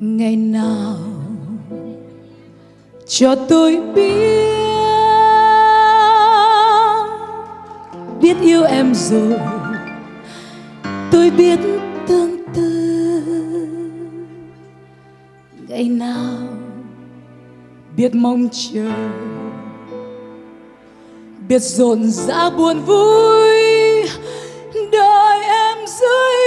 ngày nào cho tôi biết biết yêu em rồi, tôi biết tương tư ngày nào biết mong chờ, biết dồn rã buồn vui đời em dưới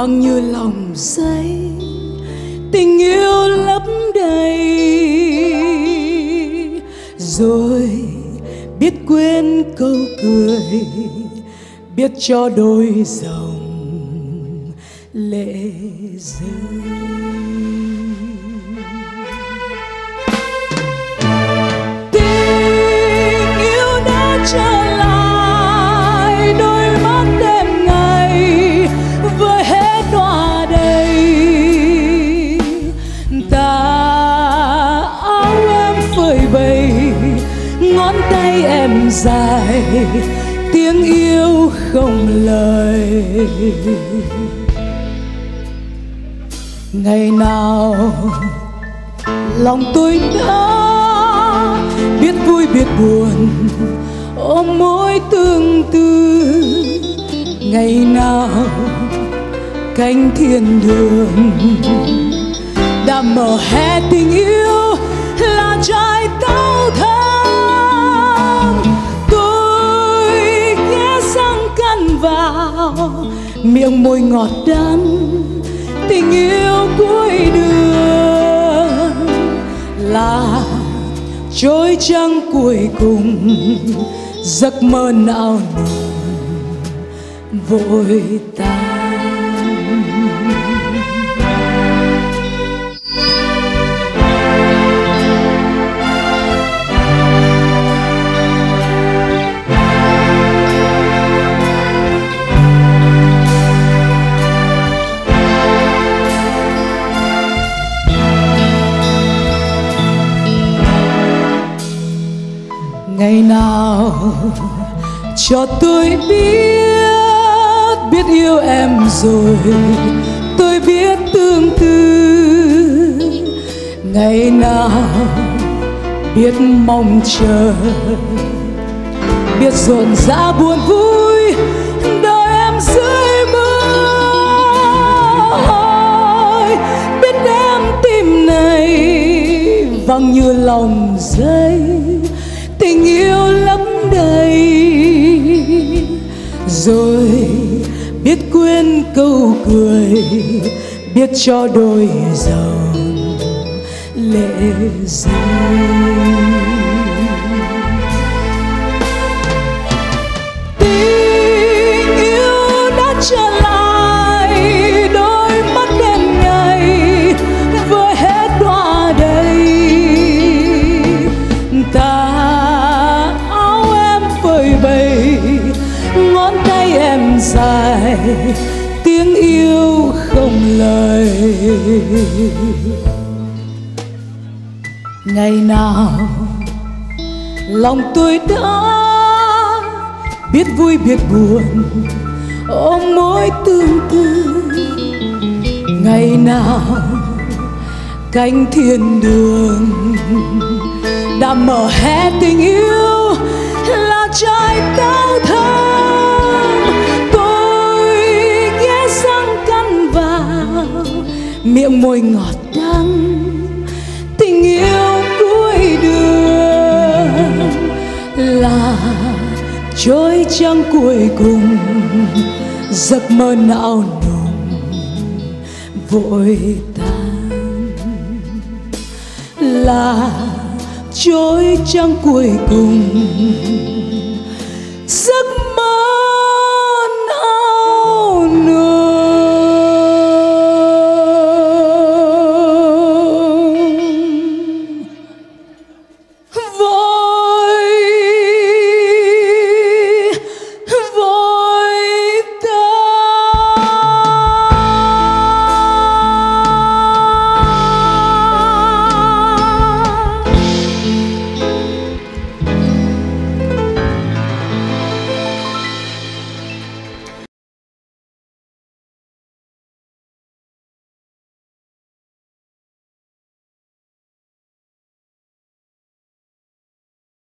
vắng như lòng giấy tình yêu lấp đầy. Rồi biết quên câu cười, biết cho đôi dòng lệ rơi. Dài, tiếng yêu không lời. Ngày nào lòng tôi đã biết vui, biết buồn, ôm mối tương tư. Ngày nào cánh thiên đường đã mở hé tình yêu miệng môi ngọt đắng, tình yêu cuối đường là trôi trăng cuối cùng, giấc mơ nào vội tan. Cho tôi biết biết yêu em rồi. Tôi biết tương tư. Ngày nào biết mong chờ. Biết rộn rã buồn vui, đợi em dưới mưa. Biết em tim này vắng như lòng dây. Tình yêu lắm đây. Rồi biết quên câu cười biết cho đôi dòng lệ rơi tiếng yêu không lời. Ngày nào lòng tôi đã biết vui biết buồn, ôm mối tương tư. Ngày nào cánh thiên đường đã mở hé tình yêu môi ngọt đắng, tình yêu cuối đường là trôi trăng cuối cùng, giấc mơ não nùng vội tan là trôi trăng cuối cùng, giấc mơ